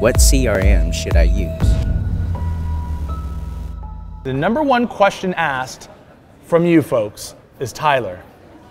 What CRM should I use? The number one question asked from you folks is Tyler,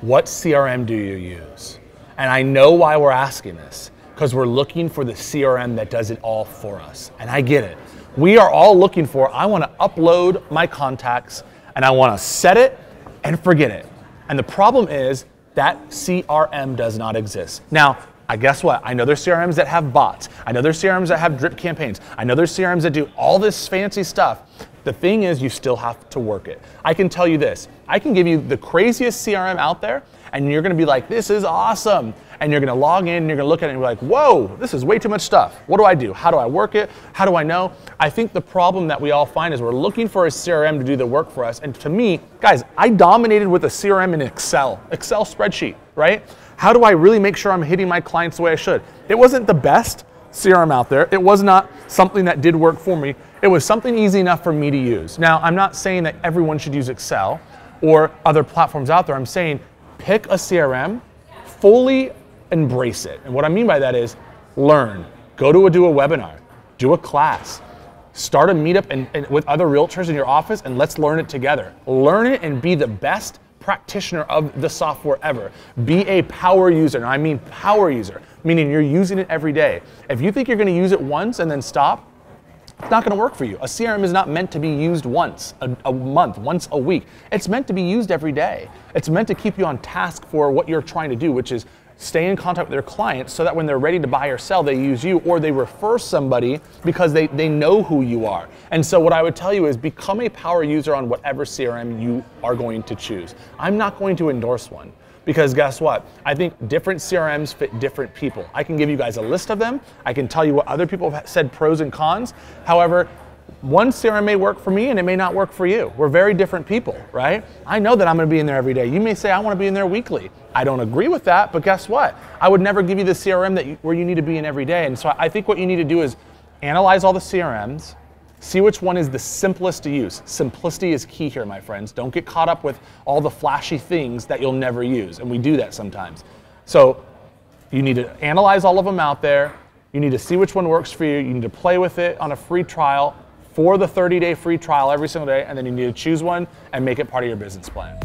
what CRM do you use? And I know why we're asking this, because we're looking for the CRM that does it all for us. And I get it. We are all looking for, I want to upload my contacts and I want to set it and forget it. And the problem is that CRM does not exist. Now, I guess what? I know there's CRMs that have bots. I know there's CRMs that have drip campaigns. I know there's CRMs that do all this fancy stuff. The thing is, you still have to work it. I can tell you this I can give you the craziest CRM out there, and you're gonna be like, this is awesome. And you're gonna log in and you're gonna look at it and be like, whoa, this is way too much stuff. What do I do? How do I work it? How do I know? I think the problem that we all find is we're looking for a CRM to do the work for us. And to me, guys, I dominated with a CRM in Excel, Excel spreadsheet, right? How do I really make sure I'm hitting my clients the way I should? It wasn't the best CRM out there. It was not something that did work for me. It was something easy enough for me to use. Now, I'm not saying that everyone should use Excel or other platforms out there. I'm saying pick a CRM, fully embrace it. And what I mean by that is learn, go to a, do a webinar, do a class, start a meetup and, and with other realtors in your office and let's learn it together. Learn it and be the best practitioner of the software ever. Be a power user. And I mean power user, meaning you're using it every day. If you think you're going to use it once and then stop, it's not going to work for you. A CRM is not meant to be used once a, a, month, once a week. It's meant to be used every day. It's meant to keep you on task for what you're trying to do, which is stay in contact with their clients so that when they're ready to buy or sell, they use you or they refer somebody because they, they know who you are. And so, what I would tell you is become a power user on whatever CRM you are going to choose. I'm not going to endorse one. Because guess what? I think different CRMs fit different people. I can give you guys a list of them. I can tell you what other people have said pros and cons. However, one CRM may work for me and it may not work for you. We're very different people, right? I know that I'm gonna be in there every day. You may say, I wanna be in there weekly. I don't agree with that, but guess what? I would never give you the CRM that you, where you need to be in every day. And so I think what you need to do is analyze all the CRMs, See which one is the simplest to use. Simplicity is key here, my friends. Don't get caught up with all the flashy things that you'll never use, and we do that sometimes. So you need to analyze all of them out there. You need to see which one works for you. You need to play with it on a free trial for the 30 day free trial every single day, and then you need to choose one and make it part of your business plan.